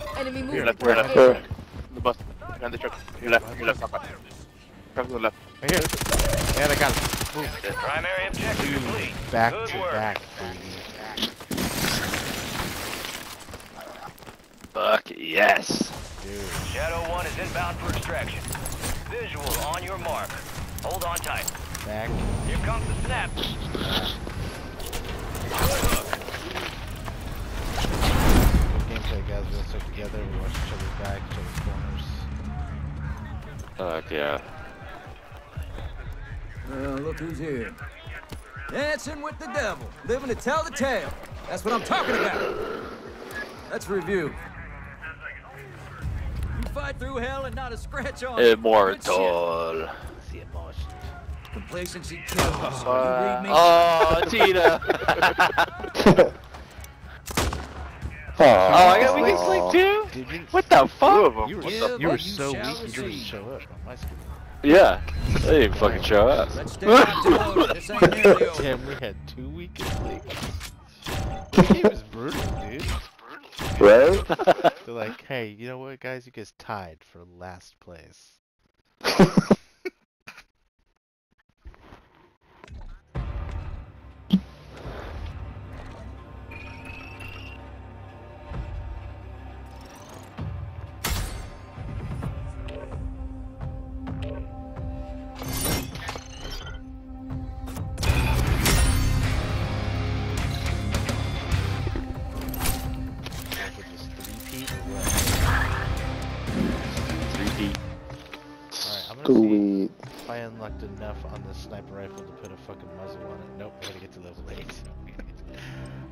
Enemy Your movement. your left, your left. The bus. Behind the truck. Your left, your left, Papa. Truck to the left. Right here. And I got it. Move. The primary objective complete. Back Good to work. back, baby. Fuck yes. Dude. Shadow 1 is inbound for extraction. Visual on your mark. Hold on tight. Back. Here comes the snap. Good hook. Guys. We'll stick together. We watch each other's back, each other's corners. Fuck yeah. Well, look who's here. Dancing with the devil, living to tell the tale. That's what I'm talking about. Let's review. You fight through hell and not a scratch on. Immortal. Complacency kills. you Uh, read me? oh, Tina. Oh, I got we get sleep too. Dude, you, What the fuck? you were, Yeah, you were you so weak, you didn't receive. show up on my screen. Yeah. They didn't fucking show up. Let's stay on to This ain't nearly over. Damn, we had two weekend sleep. This game is brutal, dude. right? They're like, hey, you know what, guys? You guys tied for last place. enough on this sniper rifle to put a fucking muzzle on it. Nope, I gotta get to level 8.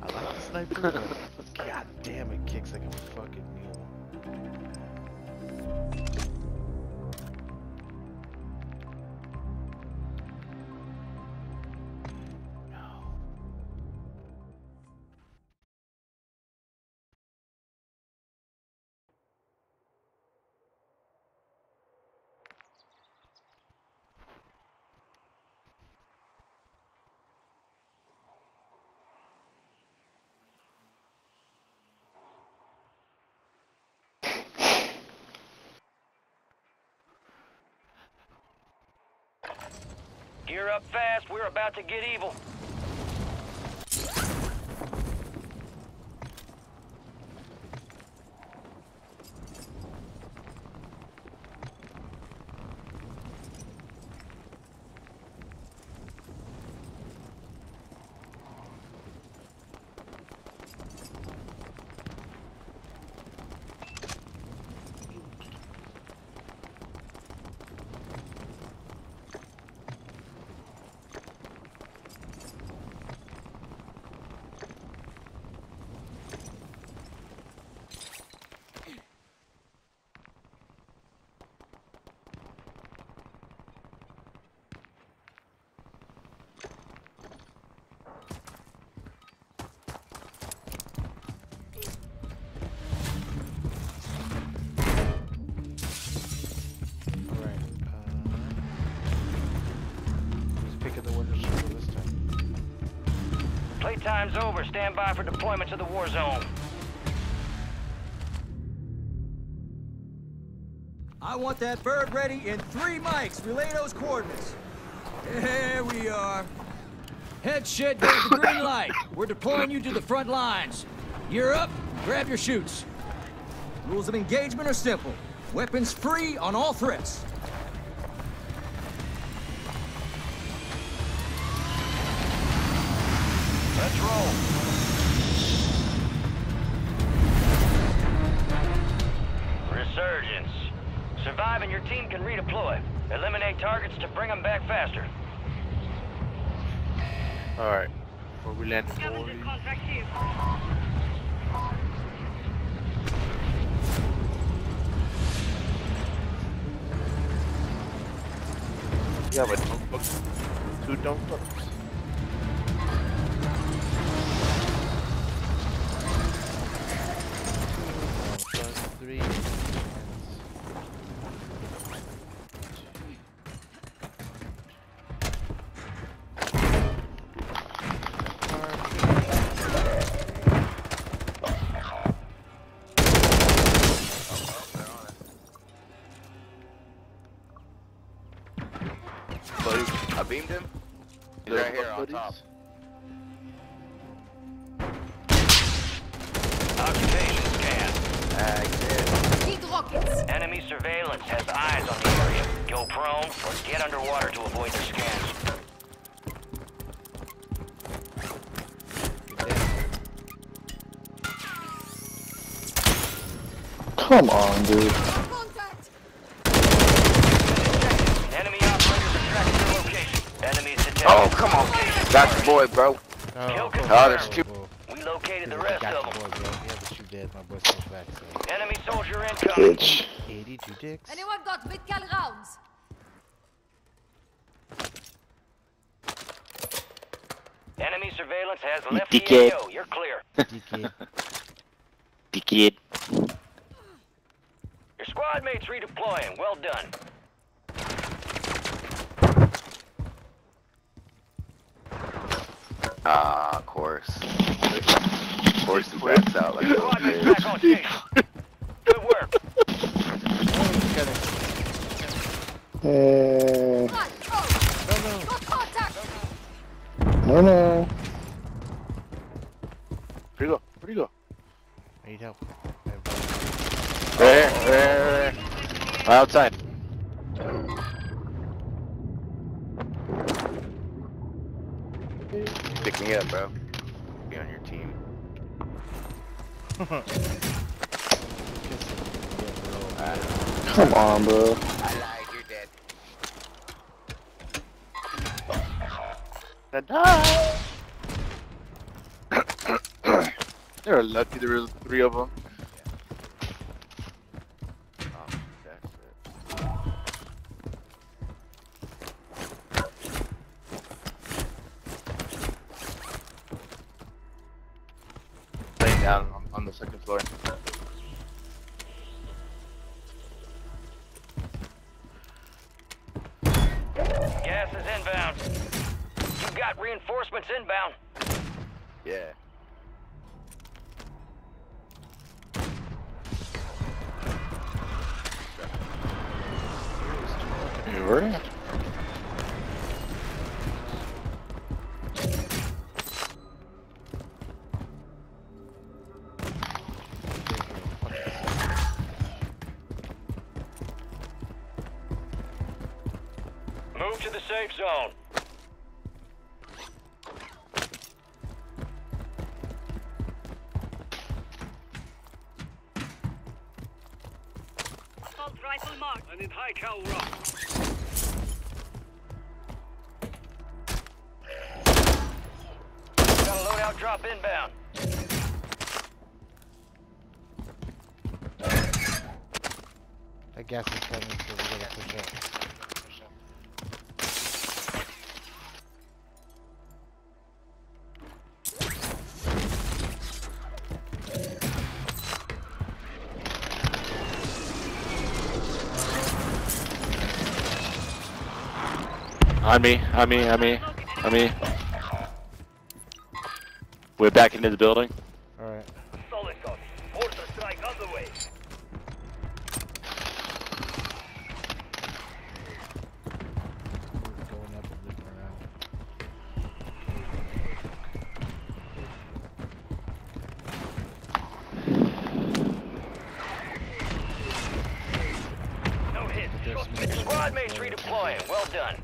I like the sniper, god damn it kicks like a fucking mule. Gear up fast. We're about to get evil. Playtime's over. Stand by for deployment to the war zone. I want that bird ready in three mikes. Relay those coordinates. There we are. Head shit, there's the green light. We're deploying you to the front lines. You're up, grab your chutes. Rules of engagement are simple. Weapons free on all threats. Land? You have a notebook. Two notebooks. Top. Occupation scan. He's. Need rockets. Enemy surveillance has eyes on the area. Go prone or get underwater to avoid their scans. Come on, dude. Got your boy, bro. Oh, Oh, there's oh, two- oh, oh. We located the cool. rest Got of your them. boy, bro. Yeah, but you dead. My boy's coming back, so. Enemy soldier incoming. Bitch. 82 dicks. Anyone got mid-cal rounds? Enemy surveillance has left the dickhead. AO. You're clear. DK. Dickhead. Your squad mates redeploying. Well done. Ah, of course. Of course he backs out like a little Squad mates back on bitch. Good work. Right. Got contact. no, no. Where'd you go? Where'd you go? I need help. Right here, right here, right here. Right outside. Pick me up, bro. Be on your team. Come on, bro. I lied, you're dead. And die. They were lucky there were three of them. On, the second floor. Gas is inbound. You got reinforcements inbound. On me, on me, on me, on me. We're back into the building. Alright. Solid copy. Mortar strike on the way. We're going up and looking around. No hit. There's Your some- squad mates redeploying. Well done.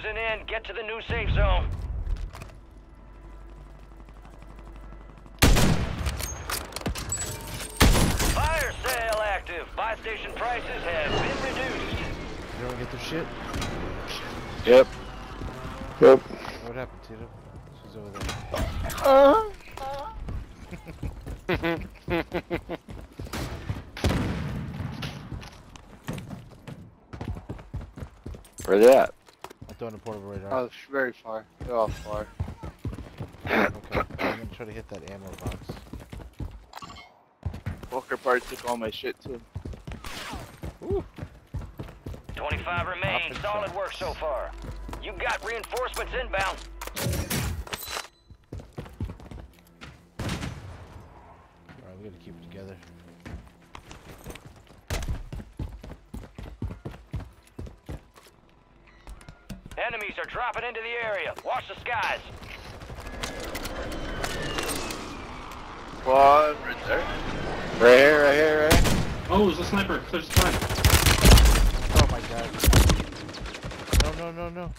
Closing in. Get to the new safe zone. Fire sale active. Buy station prices have been reduced. Everyone get their shit? my shit too. Ooh. 25 remain. Solid work so far. You got reinforcements inbound. Alright, we gotta keep it together. Enemies are dropping into the area. Watch the skies. One right there. Right here, right here, right here. Oh, there's a sniper. There's a sniper. Oh my god. No, no, no, no.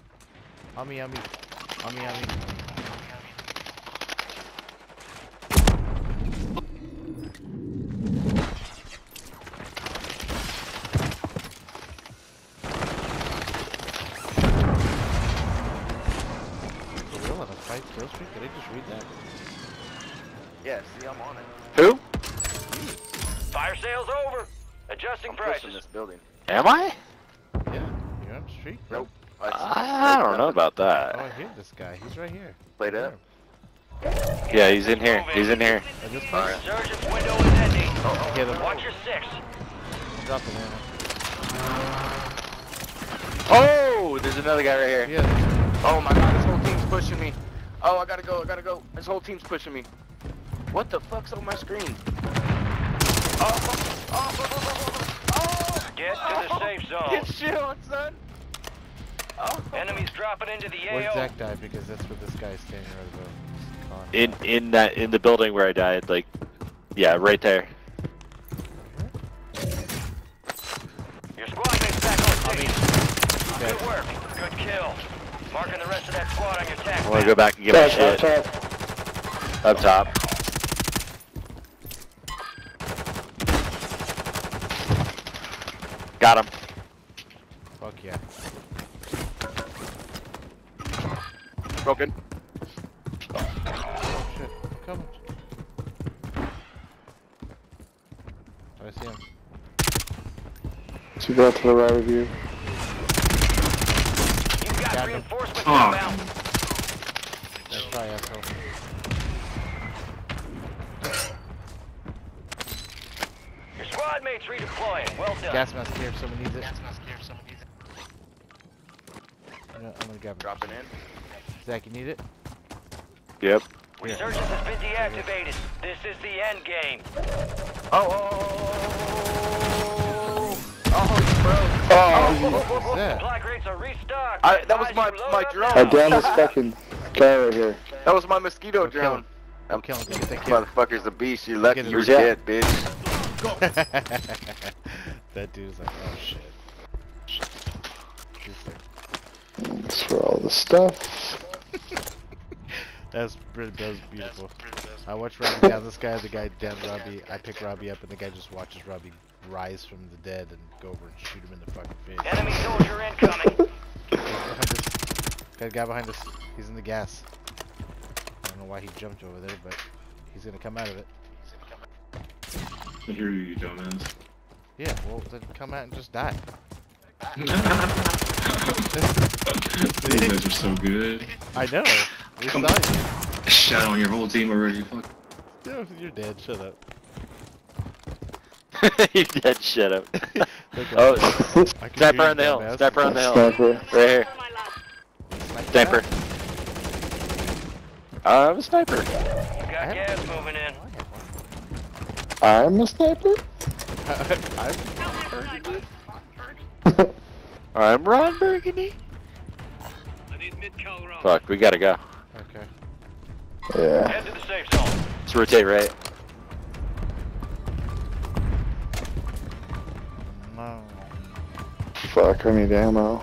On me, on me. On me, on me. For real, on a fight kill streak? Did I just read that? Yeah, see, I'm on it. Who? Fire sales over. Adjusting I'm pushing prices. this building. Am I? Yeah, you're on the streak, bro. Nope. I don't know about that. Oh, that. I hear this guy. He's right here. Played up. Yeah, he's in here. He's in here. At this place? Alright. Surgeon's window is ending. I hit him. Watch your six. Drop the ammo. Oh, there's another guy right here. Yeah, Oh my god, this whole team's pushing me. Oh, I gotta go, I gotta go. This whole team's pushing me. What the fuck's on my screen? Oh, oh, oh, oh, oh, Get to the safe zone. Get shit on, son. Oh. Enemies dropping into the where'd Zach die? Because that's where this guy's standing right above. In in that in the building where I died, like, yeah, right there. Your squad mate's back on station. Okay. Good work. Good kill. Marking the rest of that squad on your tac I want to go back and get my Top, top, shit top. up top. Got him. Fuck yeah. Broken. Oh shit. Come. I see him. Two got to the right of you. You've got Got reinforcements Oh. inbound. Let's try asshole. Your redeploying. Well done. Gas mask here if someone needs it. I'm gonna, I'm gonna grab it. Dropping in. Zach, you need it? Yep. Resurgence has been deactivated. This is the end game. Oh, oh, oh, oh, oh, bro. Oh, What's that? Black rates are restocked. I, that was my, Advise you my load up drone. I downed this fucking guy right here. That was my mosquito Go kill drone. him. I'm killing him. Get that kill. Motherfucker's a beast. You're lucky Get you were his- dead, bitch. that dude's like, oh shit. He's like, Thanks for all the stuff. That's that was beautiful. I watched Robbie down this guy, the guy down Robbie, I pick Robbie up and the guy just watches Robbie rise from the dead and go over and shoot him in the fucking face. Enemy soldier incoming. Behind us. Got a guy behind us. He's in the gas. I don't know why he jumped over there, but he's gonna come out of it. I hear you, you dumbass. Yeah, well then come out and just die. you guys are so good. I know. We Come saw on. Shadowing your whole team already. Fuck. you. You're dead. Shut up. you dead Shut up. Oh, sniper on the hill. Sniper on the hill. Sniper. Right here. Sniper. Sniper. I'm a sniper. You got gas moving in. I'm a sniper. I'm I'm Ron Burgundy. I need mid-cal. Fuck, we gotta go. okay. Yeah. Head to the safe zone. Let's rotate right. No. Fuck, I need ammo.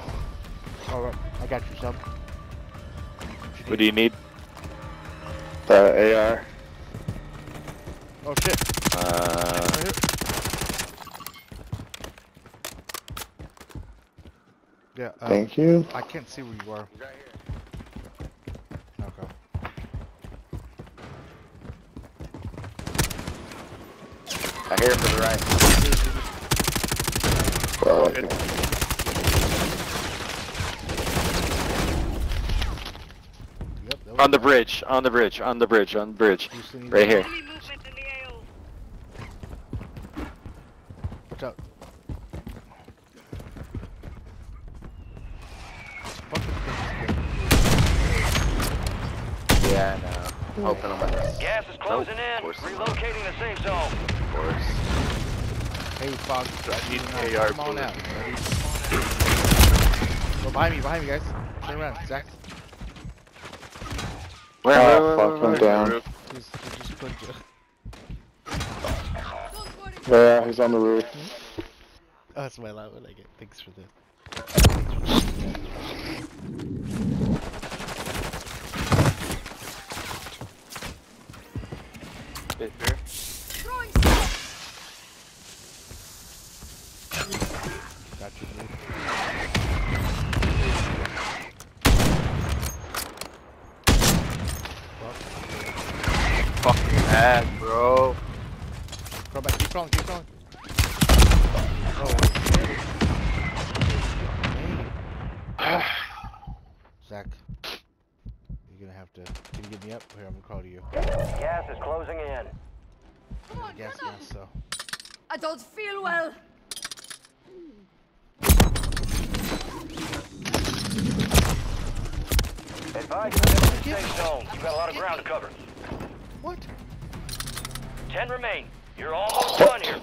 Alright, I got you some. What do you need? You. I can't see where you are. Okay. I hear it to the right. Fuck. Yep, that was on the bridge, on the bridge, on the bridge, on the bridge. You still need Right here. I need come on, AR Come on bullet. out. Go behind me, behind me, guys. turn around. Zach, Wait, Oh, wait, wait, fuck, wait, I'm down. Roof. he's, he just put. Don't. Yeah, he's on the roof. Hmm? Oh, that's my loud when I get. Thanks for the. Bit here. Throwing smoke. Got you, dude. Fucking ass, bro. Crawl back. Keep crawling. Keep crawling. Oh, shit. Zach, you're gonna have to. Can you get me up? Here, I'm gonna crawl to you. Gas is closing in. Come on, Gas, get up. gas. So. I don't feel well. Advise you to the safe zone. You've got a lot of ground to cover. What? Ten remain. You're almost done here.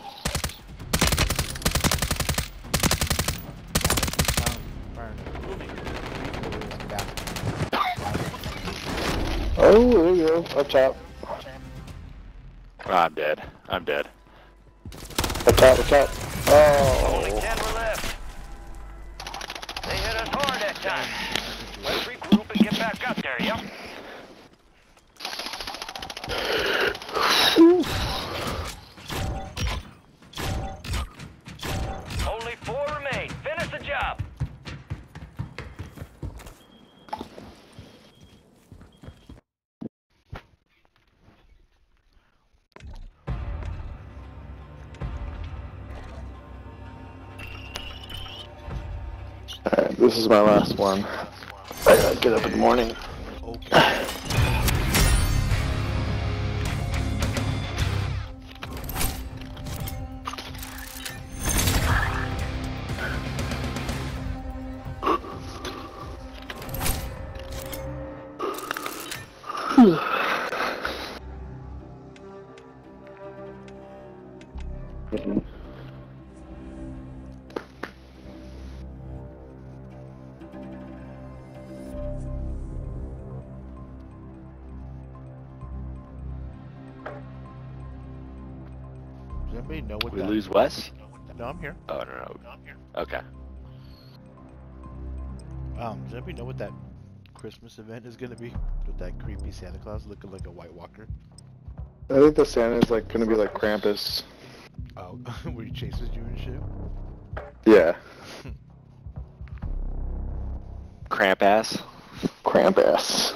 Oh, there you go. Up top. I'm dead. I'm dead. Up top, up top. Only Oh. ten were left. They hit us hard that time. Let's regroup and get back up there, yep? Only this is my last one. I gotta get up in the morning. Okay. Does mm-hmm. Lose Wes? No, I'm here. Oh, no, no. No I'm here. Okay. Um, does anybody know what that Christmas event is gonna be? With that creepy Santa Claus looking like a White Walker? I think the Santa's like gonna be like Krampus. Oh, where he chases you and shit? Yeah. Cramp ass. Krampus.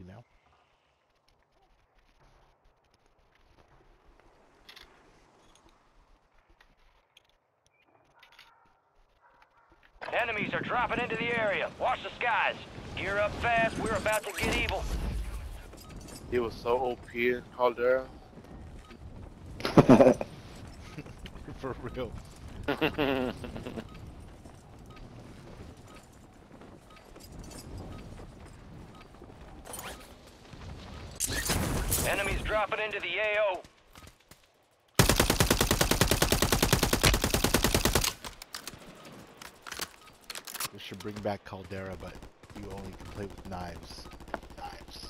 Happy now? Enemies are dropping into the area. Watch the skies. Gear up fast. We're about to get evil. He was so OP in Caldera. For real. Enemies dropping into the AO. We should bring back Caldera, but you only can play with knives. Knives.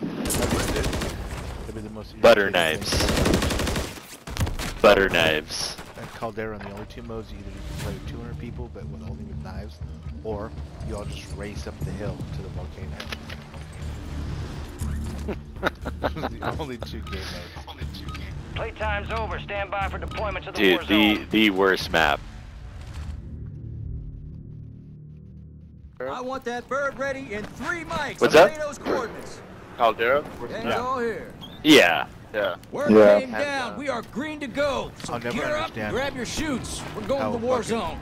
That'd be the most Butter knives. thing. Butter knives. And Caldera, the only two modes, either you can play with 200 people, but with only with knives, or you all just race up the hill to the volcano. the only two game modes. Playtime's over. Stand by for deployment to the Dude, war the the worst map. I want that bird ready in three mikes. What's that? Relay those coordinates. Caldera? That's Yeah. all here. Yeah. Yeah. Word Yeah. came down. We are green to go. So I'll never gear up, understand grab your chutes. We're going to the war zone.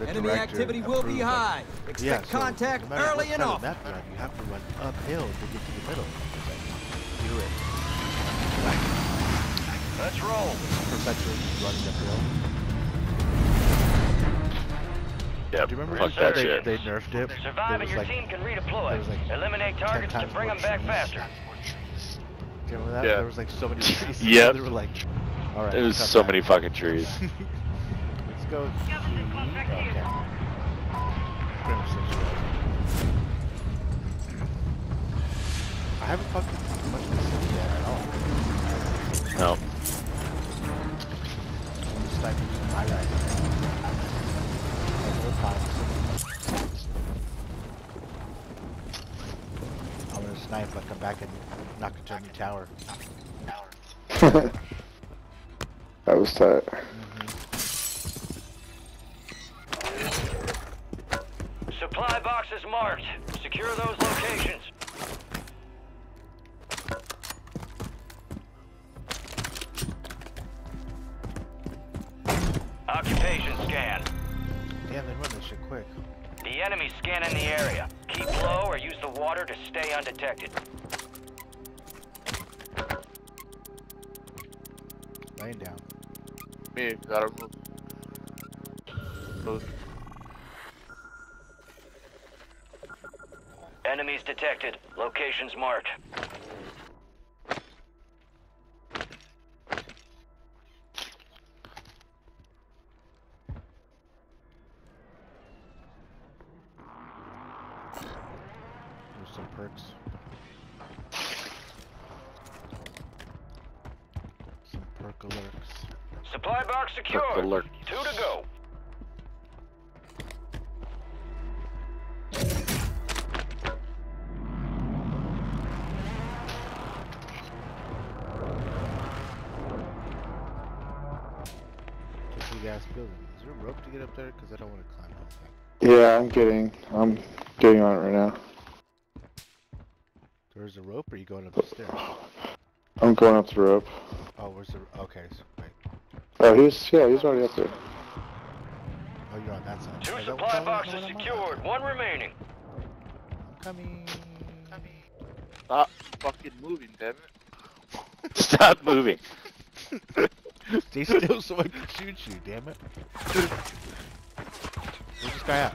The Enemy activity will be approved it. high. Expect Yeah, so contact no matter early what and side of often. the map you're on, you have to run uphill to get to the middle. It's like, do it. Let's roll. Perpetually running uphill. Yeah, Do you remember fuck they, that they, shit. they nerfed it? Survive There and was your like, team can there redeploy. was like Eliminate 10 targets to times bring more them back trees. faster. Do you remember that? Yeah. There was like so many trees. Yep. They were like, all right. There was so back. many fucking trees. Let's go. Okay. Pretty much situation. I haven't fucking much of this city yet at all. no. Times. I'm gonna snipe like I'm back in Nakatomi Tower. that was tight. Mm-hmm. Supply boxes marked. Secure those locations. Occupation scan. Damn, they run this shit quick. The enemy's scanning the area. Keep low or use the water to stay undetected. Laying down. Me, gotta move. Move. Enemies detected. Locations marked. There? Because I don't want to climb that thing. Yeah, I'm getting, I'm getting on it right now. There's a rope, or are you going up the stairs? I'm going up the rope. Oh, where's the? Okay, so, wait. Oh, he's, yeah, he's already up there. Oh, you're on that side. Two Is supply boxes that on? secured. One remaining. I'm coming. Stop fucking moving, damn it. Stop moving. Stay still so I can shoot you, damn it. At?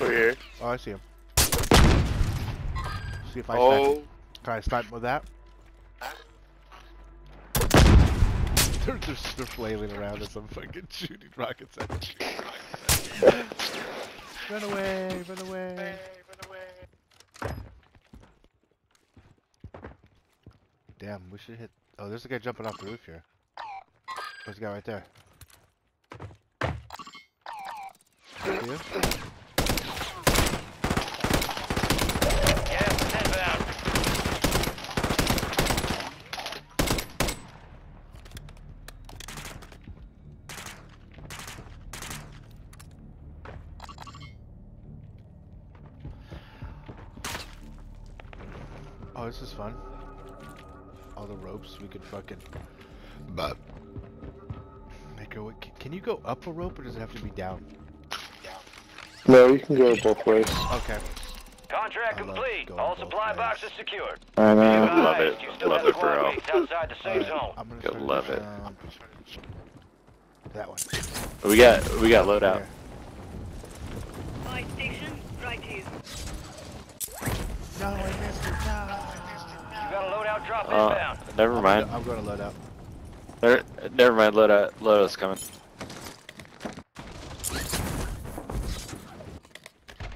We're here. Oh, I see him. See if I oh. snipe Oh, him. Can I snipe with that? they're, they're, they're flailing around as I'm fucking shooting rockets at you. run away, run away. Damn, we should hit. Oh, there's a guy jumping off the roof here. There's a guy right there. See you? Gas is inbound. Oh, this is fun. All the ropes we could fucking. But. Make c- Can you go up a rope or does it have to be down? No, you can go both ways. Okay. Contract complete. All supply ways. boxes secured. I know. Love it. You still Love have it, squad bro. outside the safe zone. I'm gonna You'll love it. um, That one. we got we got loadout. Here. My station, right here. No, I missed it. No. You got a loadout drop Uh, inbound. never I'm mind. I'm going to load up. Never, never mind. Loadout. Loadout's coming.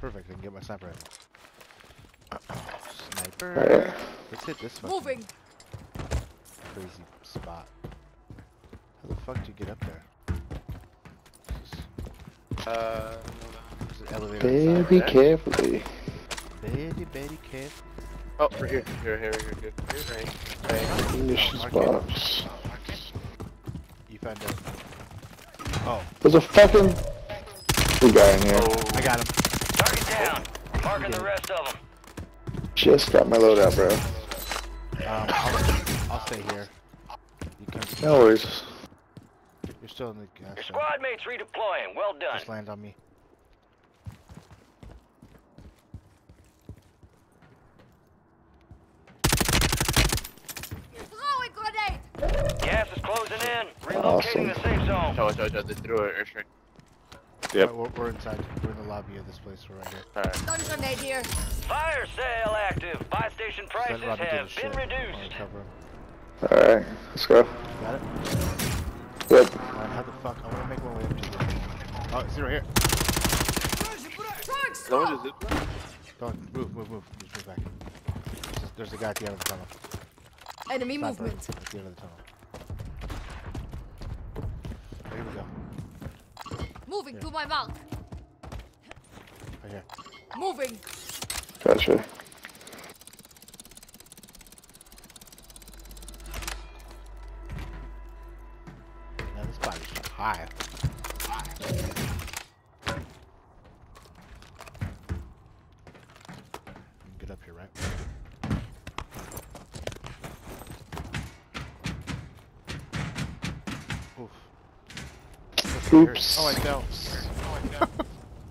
Perfect. I can get my sniper rifle. Sniper. Let's hit this fucking Moving. crazy spot. How the fuck do you get up there? Uh, There's an elevator. inside. Baby carefully. Baby, baby, careful. oh, we're here. Here, here, here, here. Here, right. Right. Munitions mark box. You found it. Oh, There's a fucking big guy in here. Oh, I got him. Target down. Marking the rest of them. Just got my loadout, bro. Um, I'll, I'll stay here. You come. No worries. You're still in the gas. Your so squad mates redeploying. Well done. Just land on me. Throw grenade! Gas is closing in. Relocating the safe zone. Show, show, show. They threw an airstrike. Yep. Alright, we're, we're inside. We're in the lobby of this place. We're right here. Alright. Stun grenade here. Fire sale active. Buy station prices have been shit. Reduced. Alright, let's go. Got it? Yep. Alright, how the fuck? I wanna make my way up to this. Oh, zero here. Throwing Someone smoke. just did Go on, move, move, move. Just move back. There's a, guy at the end of the tunnel. Enemy Sniper movement. At the end of the tunnel. Oh, here we go. Moving to my mark. Right here. Moving. Gotcha. Now this body's high. You can Get up here, right? Oof. Listen, here- Oops. Oh, I fell.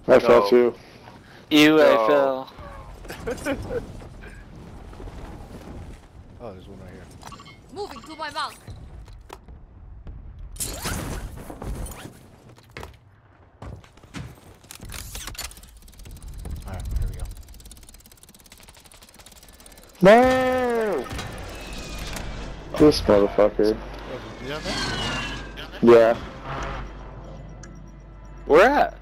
I fell No. too. You, No. I fell. Oh, there's one right here. Moving to my mark. Alright, here we go. No! This motherfucker. Oh, did you do that? Yeah, Where at?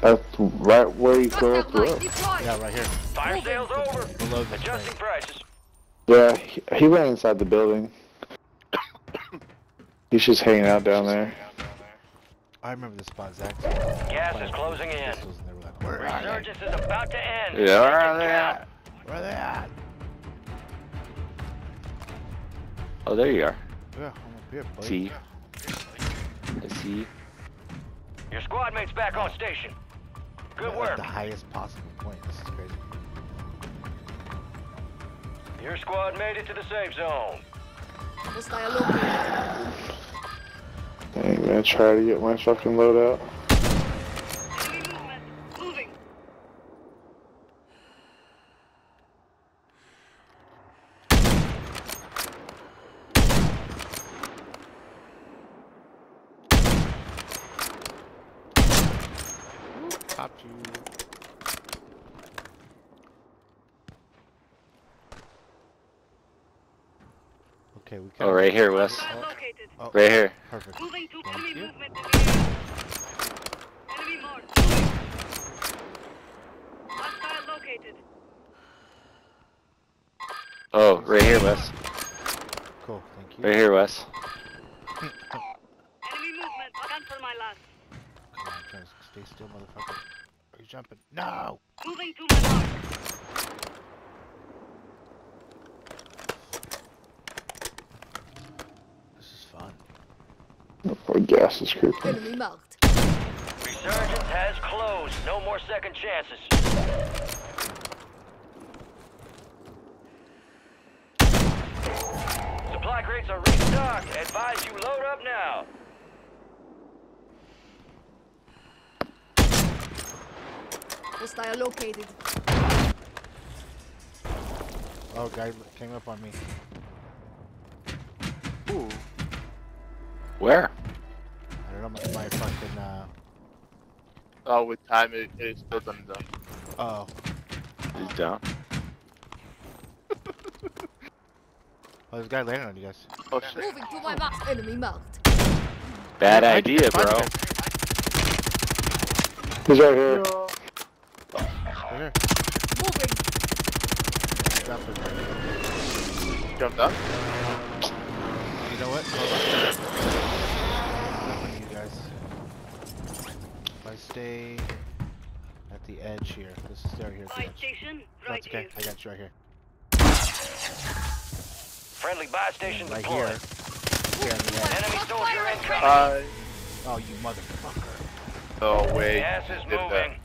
that's right where you go Cluster up the mine road. deployed. Yeah, right here. Fire sale's over. Below this Adjusting thing. prices. Yeah, he, he went inside the building. He's just hanging out down there. I remember this spot, Zach. Gas Playing is closing in. pistols and like, Where are they? Resurgence is about to end. Yeah, where are they at? Where are they at? Oh, there you are. Yeah, I'm up here, buddy. See? I see. Your squad mate's back on station. Good At work. the highest possible point. This is crazy. Your squad made it to the safe zone. Hostile located. I ain't gonna try to get my fucking load out. Enemy movement. Moving. Popped you. Okay, we can. Oh, right here, Wes. Hostile located. Oh, Right here. perfect. Thank you. movement in the area. Enemy marked. Moving. Hostile located. Oh, right here, Wes. Cool, thank you. Right here, Wes. Enemy movement. Cancel my last. Come on, try to stay still, motherfucker. Are you jumping? No! Moving to my mark. This is fun. Boy, gas is creeping. Enemy marked. Resurgence has closed. No more second chances. Supply crates are restocked. Advise you load up now. Hostile located. Oh, guy came up on me. Ooh. Where? I my, my fucking, uh... Oh, with time it, it still done done. Oh. He's down. Oh, there's a guy landing on you guys. Oh shit. Moving to my mark. Enemy marked. Bad Behind idea, bro. He's right here. Right here. Moving. Jumped up. You know what? Hold on. You guys. If I stay at the edge here, this is right here at the Buy edge. station. Right it's okay. here. I got you right here. Friendly buy station Right deployed. here. Okay, on the. Enemy soldier incoming. Uh, Oh, you motherfucker. no way. Gas is you did that.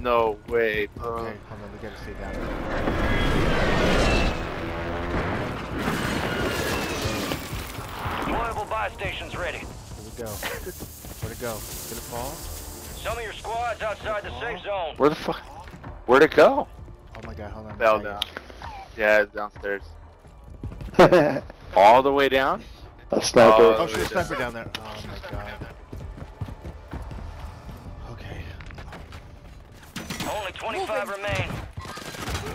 No way, bro. Okay, hold on. We gotta stay down. Deployable buy stations ready. Here we go. Where'd it go? Did it fall? Some of your squads outside the safe zone. Where the fuck? Where'd it go? Oh my god, hold on. Fell down. Yeah, it's downstairs. All the way down? A sniper. Oh shit, a sniper down there. Oh my god. Okay. Only 25 remain.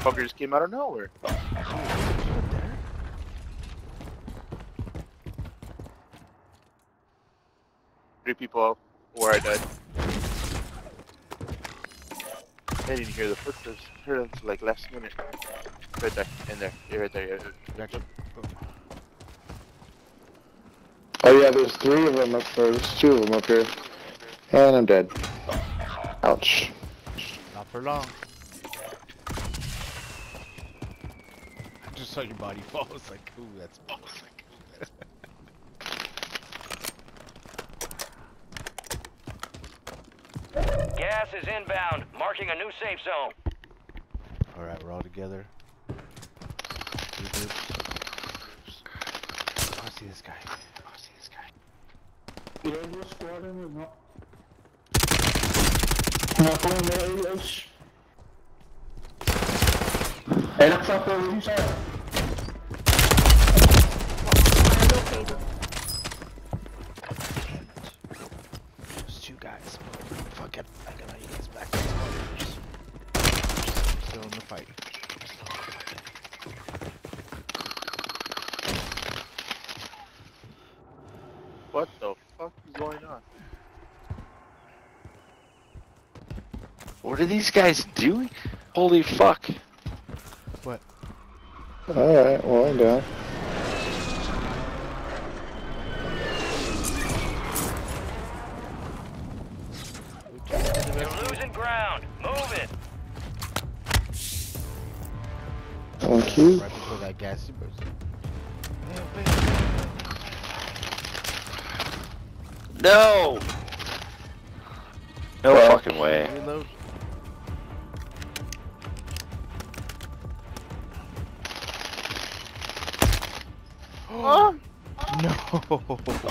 Fucker just came out of nowhere. Three people out where I died. I didn't hear the footsteps. Heard them to like last minute. Right there, in there. You're right there. You're Gotcha. Oh yeah, there's three of them up there. There's two of them up here. And I'm dead. Ouch. Not for long. I just saw your body fall. It's like, ooh, that's. Gas is inbound, marking a new safe zone. All right, we're all together. Regroup. Oh, I see this guy. Oh, I see this guy. Located. There's two guys. Fuck it. I gotta get this back. Still in the fight. What the fuck is going on? What are these guys doing? Holy fuck. What? Alright, well I'm down. Thank. Right before that gassy burst. No! No Well- fucking way. Reload. Oh! No!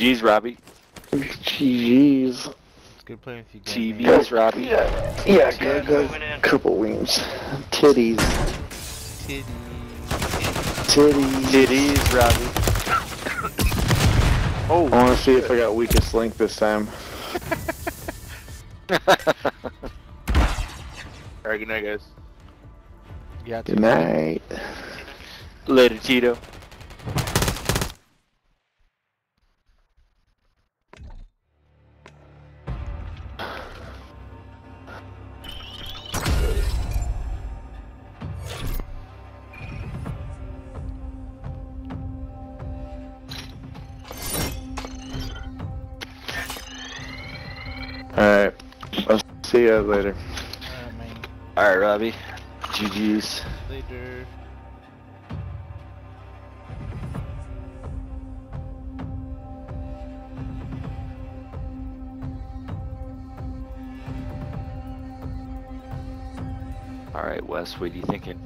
GG's, Robbie. GG's. It's good playing with you guys. TV's, Robbie. Yeah, yeah, Gas good, good. Couple wings. Titties. Titty. Titties. TV's, Robbie. Oh. I wanna see if I got weakest link this time. Alright, good night, guys. Yeah, Good night. Later, Tito. I'll later. Alright, man. Alright, Robbie. GG's. Later. Alright, Wes, what are you thinking?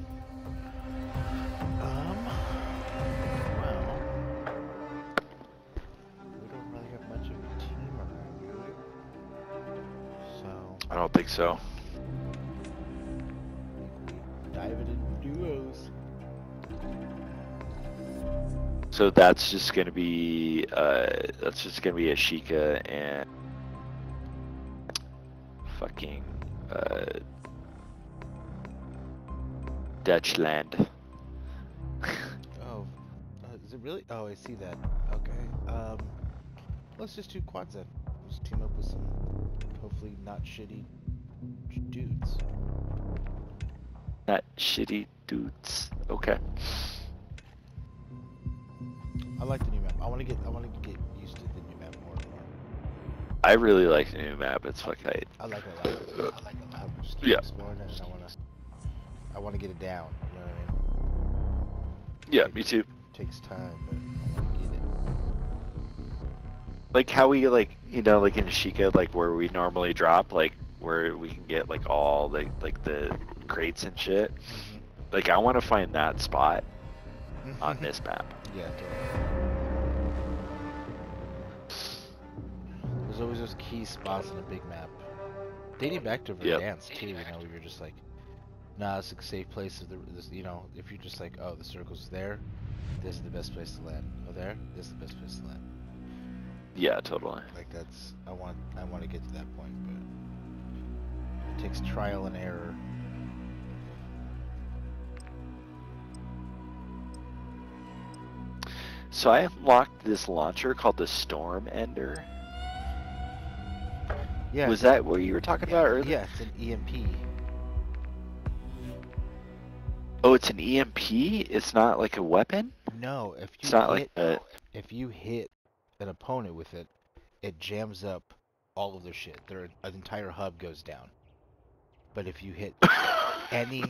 So that's just gonna be, uh, that's just gonna be Ashika and fucking, uh, Dutchland. Oh. Uh, is it really? Oh, I see that. Okay. Um. Let's just do quads then. Just team up with some, hopefully not shitty dudes. Not shitty dudes. Okay. I like the new map. I want to get I want to get used to the new map more and more. I really like the new map. It's fucking tight. I like it a lot. I like it a lot. Just keep Yeah. exploring it, and I wanna I wanna get it down. You know what I mean? Yeah, me too. takes time, but I wanna get it. Like how we like you know like in Sheikah like where we normally drop like where we can get like all the like the crates and shit. Mm-hmm. Like I want to find that spot on mm-hmm. this map. Yeah. Totally. There's those key spots on a big map. Dating back to Yep. Verdansk too, you know, we were just like, nah, it's a safe place. If the, this, you know, if you're just like, oh, the circle's there, this is the best place to land. Oh, there, this is the best place to land. Yeah, totally. Like that's, I want, I want to get to that point, but it takes trial and error. So I unlocked this launcher called the Storm Ender. Yeah. Was that what you were talking about earlier? Yeah, it's an EMP. Oh, it's an EMP. It's not like a weapon. No, if you It's not hit, like a. if you hit an opponent with it, it jams up all of their shit. Their an entire hub goes down. But if you hit any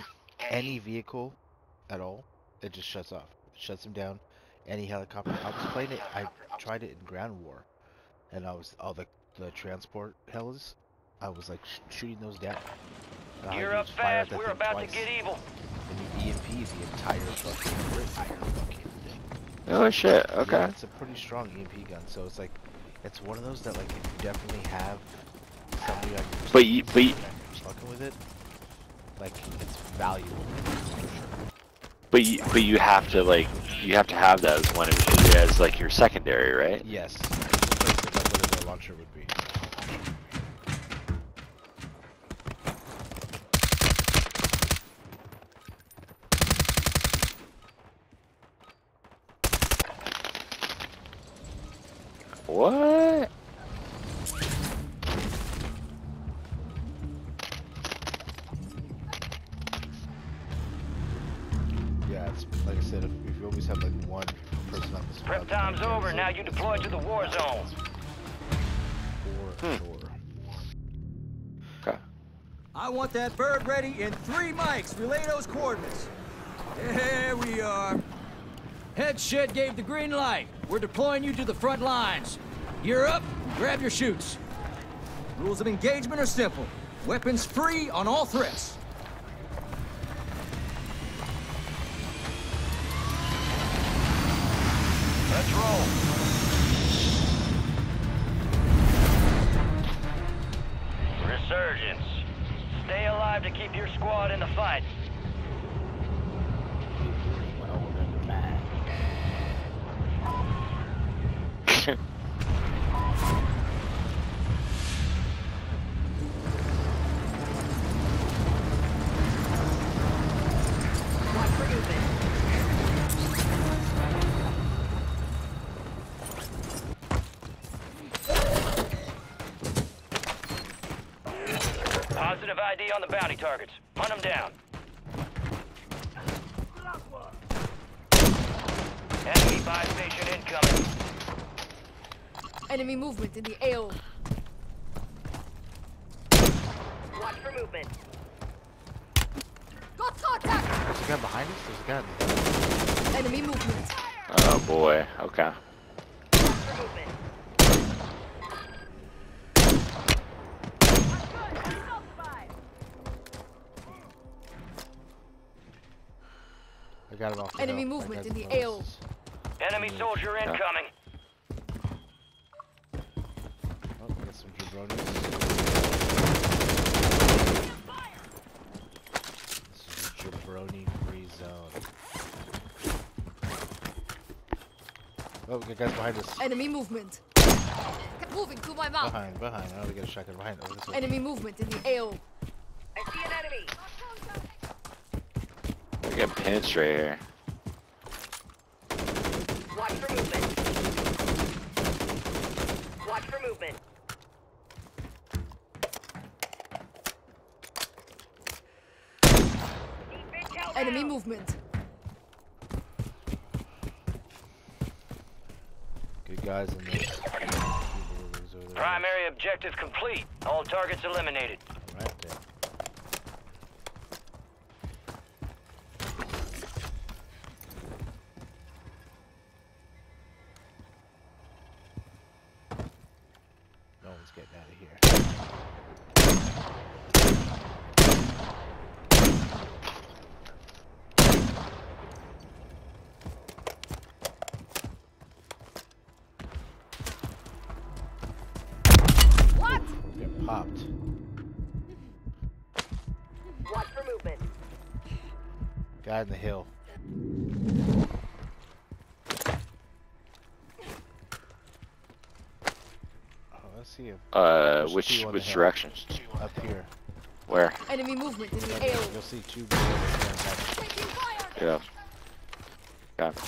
any vehicle at all, it just shuts off. It shuts them down. Any helicopter. I was playing it. I tried it in Ground War, and I was all the the transport helis. I was like sh- shooting those down. And all I Gear up is fire at fast. We're about twice, to get evil. And you EMP the entire fucking entire fucking thing. Oh shit. Okay. Yeah, it's a pretty strong EMP gun, so it's like, it's one of those that like if you definitely have somebody on your But you- but you- fucking with it, like it's valuable. But you, but you have to like, you have to have that as one of, as like your secondary, right? Yes, replace it launcher would be. That bird ready in three mikes. Relay those coordinates. There we are. Head shed gave the green light. We're deploying you to the front lines. You're up. Grab your chutes. Rules of engagement are simple. Weapons free on all threats. ID on the bounty targets. Hunt them down. Enemy buy station incoming. Enemy movement in the AO. Watch for movement. Got contact! There's a guy behind us. There's a guy. behind us. Enemy movement. Oh boy. Okay. Watch for movement. I got him off Enemy hill. Movement in the above AO. Enemy soldier incoming. Oh, got some jabronis. This is a jabroni-free zone. Oh, we got guys behind us. Enemy movement. Moving to my mouth. Behind, behind. Oh, we got a shotgun behind. Oh, Over. Enemy movement in the AO. I see an enemy. We got pinched right here. Watch for movement. Watch for movement. Need big cal Enemy down. movement. guys in this. two buildings over there. Primary objective complete. All targets eliminated. Right there. Getting out of here. What? Get popped. Watch for movement. Guy in the hill. Oh, let's see him. Uh, There's which two on the which hill. direction? Up here. Where? Enemy movement in the You'll AO. you'll see two buildings going back. Taking fire! Yeah. Got Oh,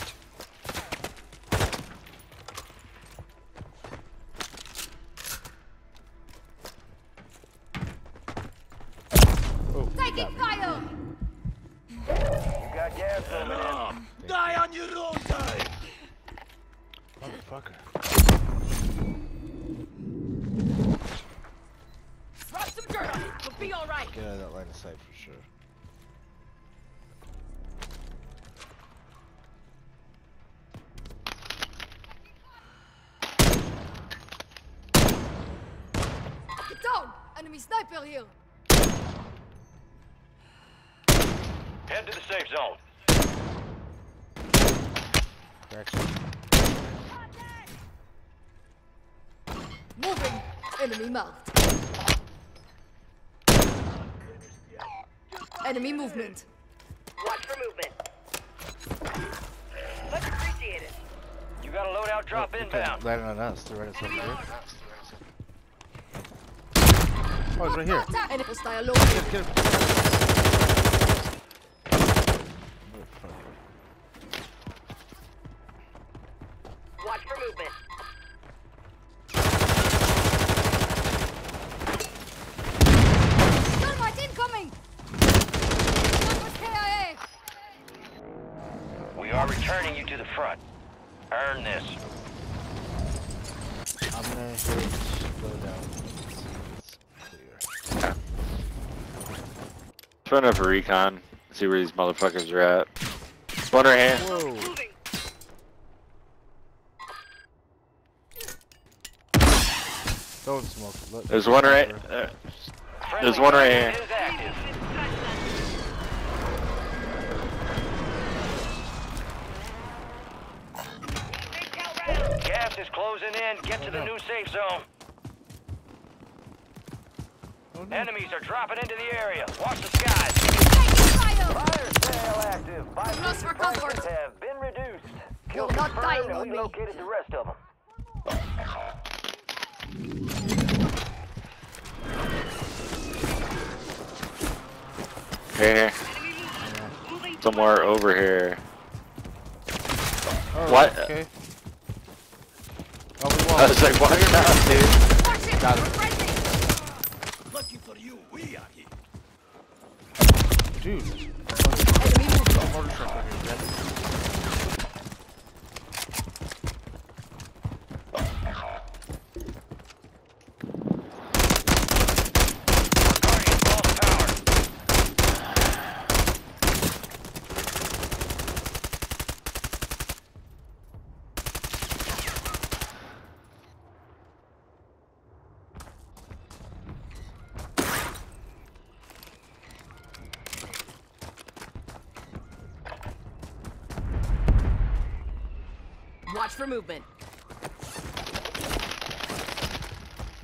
movement. Watch for movement. Much appreciated. You got a loadout drop Oh, okay, inbound. Landing on us. They're right outside here. Oh, it's right here. Enemy hostile low. Get, get him. Motherfucker. Watch for movement. Thermite incoming! Thermite KIA! We are returning you to the front. Earn this. I'm gonna hit loadout. It's clear. Throwing up a recon. See where these motherfuckers are at. One right here. Whoa. Don't smoke. Look, There's one right. Uh, There's one right here. Gas is closing in. Get to the new safe zone. No. Enemies are dropping into the area. Watch the skies. Fire! Fire sale active. Buy Lost for comfort. have been reduced. You're not dying and on we me. located the rest of them. Here. Somewhere over here. Oh, What? Okay. Oh, we I was like, watch out, dude. Watch it! Got We're it. Dude. Enemy movement. Mortar truck right here, Red. Guardian lost power. Watch for movement.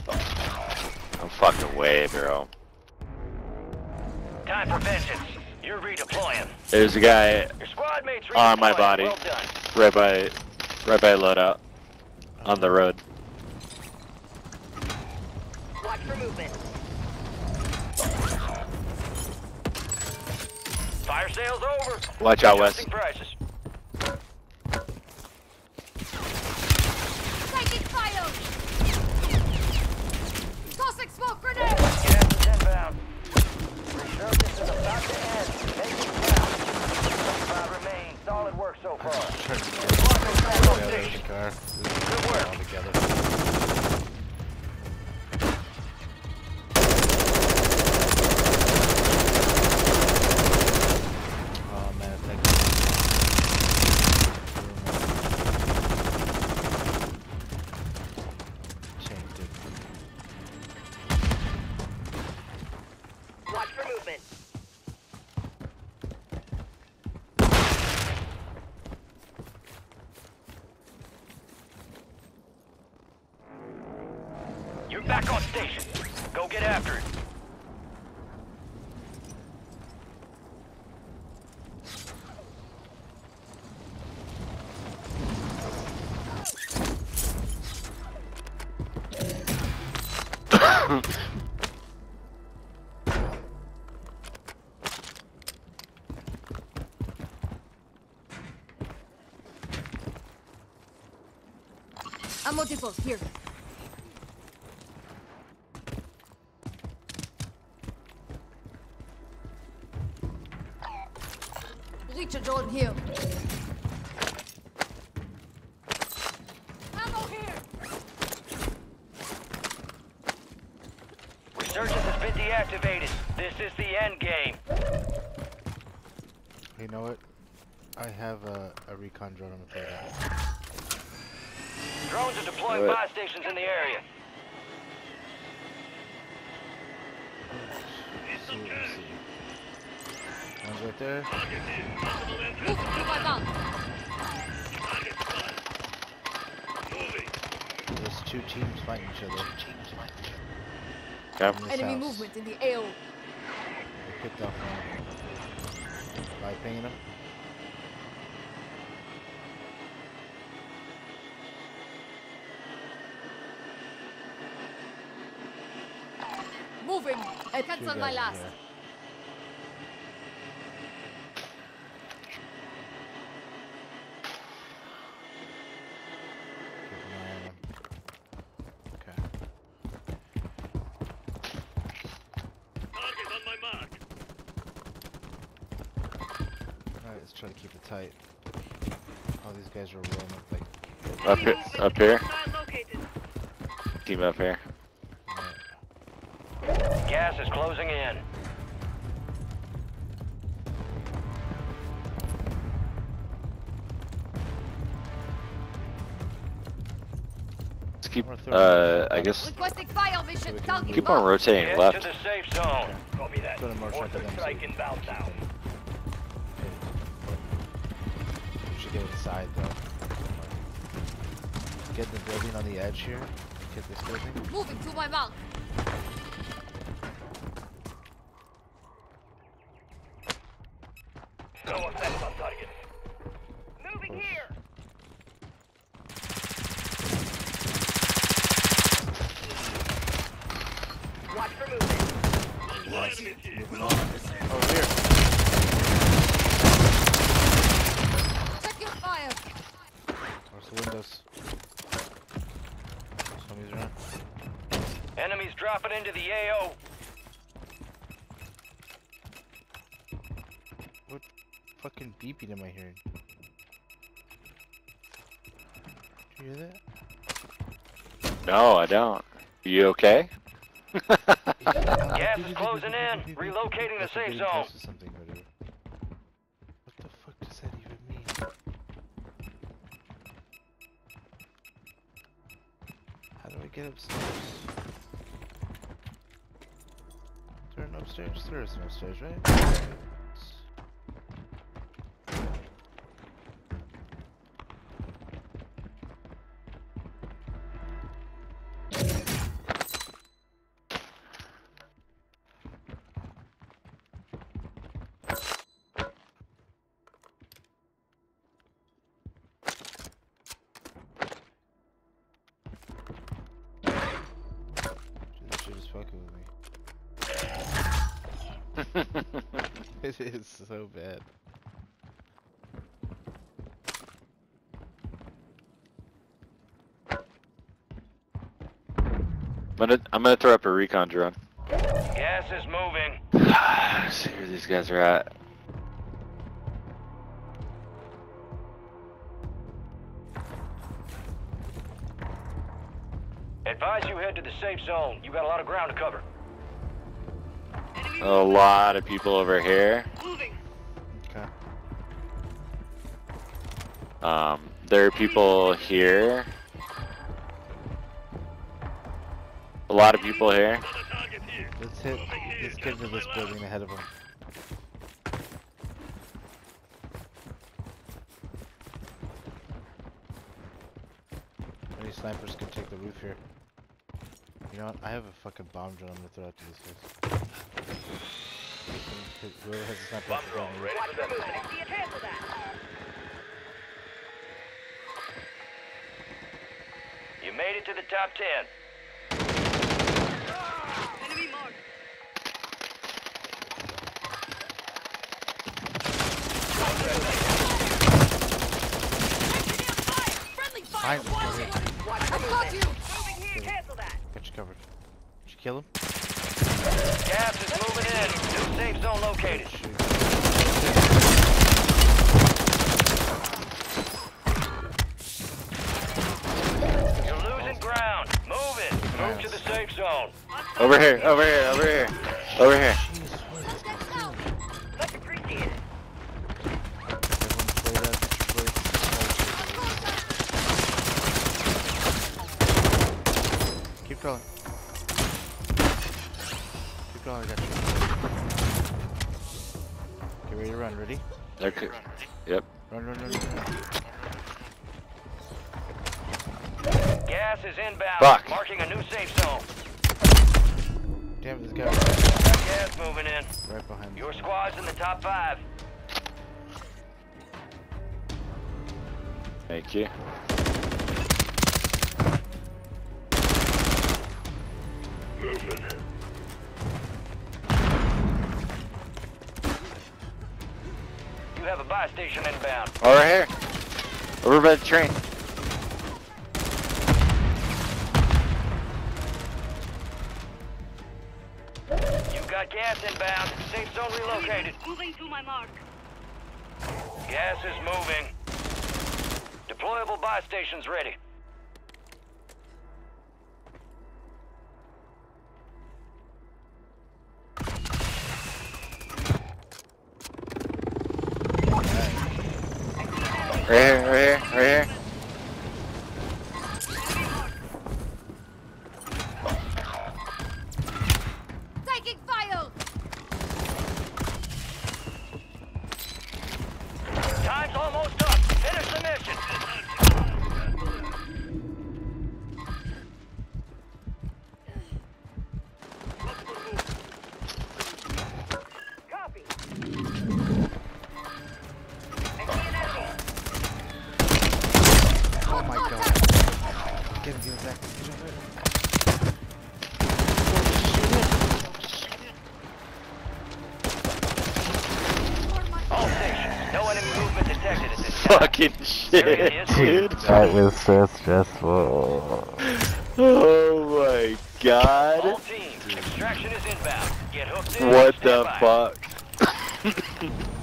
No fucking way, bro. Time for vengeance. You're redeploying. There's a guy Your squad mates On my body. Well done. right by, right by loadout. On the road. Watch for movement. Fire sales over. Watch out, Wes. Adjusting prices. Taking fire! Tossing smoke grenade! Gas is inbound. Resurgence is about to end. Take it down. Five remain. Solid work so far. Trying to get out of the car. Good work. You're back on station. Go get after it. Ammo depot, here. Recharge on here. Ammo here! Resurgence has been deactivated. This is the end game. You know what? I have a, a recon drone. I'm gonna play that. Drones are deploying Do it. buy stations in the area. Let's see what we see. One's right there. Move to my mount. There's two teams fighting each other. Okay. in this Enemy house. movement in the AO. They picked off one. By pinging him. Moving. I Two cancel guys my last. here. Keep an eye on 'em. Okay. Target on my mark. Alright, let's try to keep it tight. All these guys are rolling up like. Up here, up here. Team up here. Alright. Gas is closing in. Let's keep. I'm gonna throw Uh, it. I guess Requesting fire vision. we can Target keep on rotating left. To the safe zone. Copy that. Throw the motion to them. so we can inbound keep now. We should get inside though. Get the building on the edge here. Get this building. Moving to my mark. Fucking beeping am I hearing? Did you hear that? No, I don't. You okay? Gas is closing in. Relocating the safe zone. close to something or whatever. What the fuck does that even mean? How do I get upstairs? Turn an upstairs? There is an upstairs, right? Gonna I'm gonna throw up a recon drone. Gas is moving. See where these guys are at. Advise you head to the safe zone. You got a lot of ground to cover. A lot of people over here. Moving. Okay. Um, there are people here. Lot of people here. Another target here. Let's hit. Let's get to this building ahead of them. Any snipers can take the roof here. You know what? I have a fucking bomb drone I'm gonna throw out to this place. Whoever has a sniper Bomb drone ready for Moving. deployment. See you cancel that. You made it to the top 10. Enemy marked. Friendly fire! Behind me, Watch over it! here. Watch for I got movement. you! Moving here. Cancel that. Got you covered. Did you kill him? Gas is moving in. New safe zone located. You're losing ground. Move it. Move to the safe zone. Over here, over here, over here, over here. 2. You have a buy station inbound. Over here. Over by the train. Buy stations ready. That was so stressful. Oh my god. teams. Extraction is. Get in. What the by. fuck?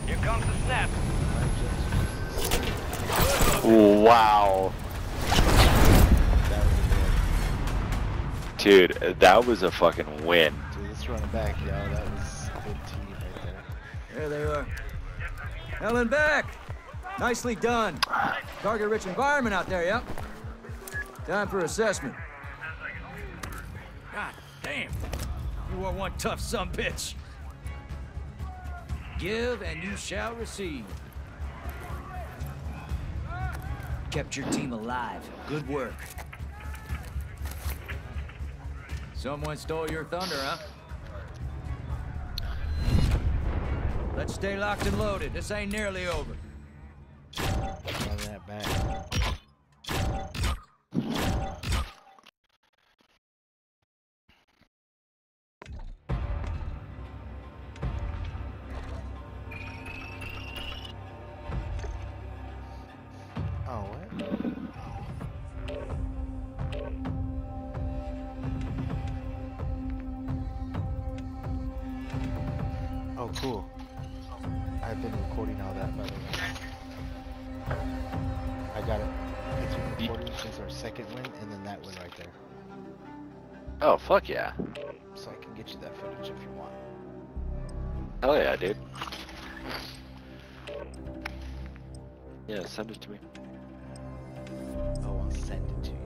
Here comes the snap. Wow. Dude, that was a fucking win. Dude, let's run it back, yo. That was good team right there. There they are. Helen back! Nicely done. Target-rich environment out there, yep. Time for assessment. God damn. You are one tough son bitch. Give and you shall receive. Kept your team alive. Good work. Someone stole your thunder, huh? Let's stay locked and loaded. This ain't nearly over. send it to me. Oh, I'll send it to you.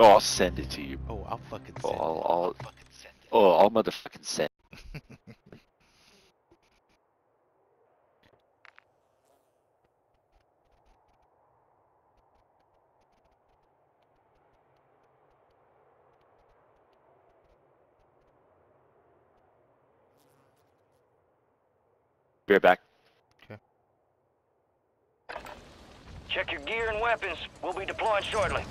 Oh, I'll send it to you. Oh, I'll fucking oh, send oh, I'll, it. I'll, I'll fucking send it. Oh, I'll motherfucking send Be right back. Check your gear and weapons. We'll be deploying shortly.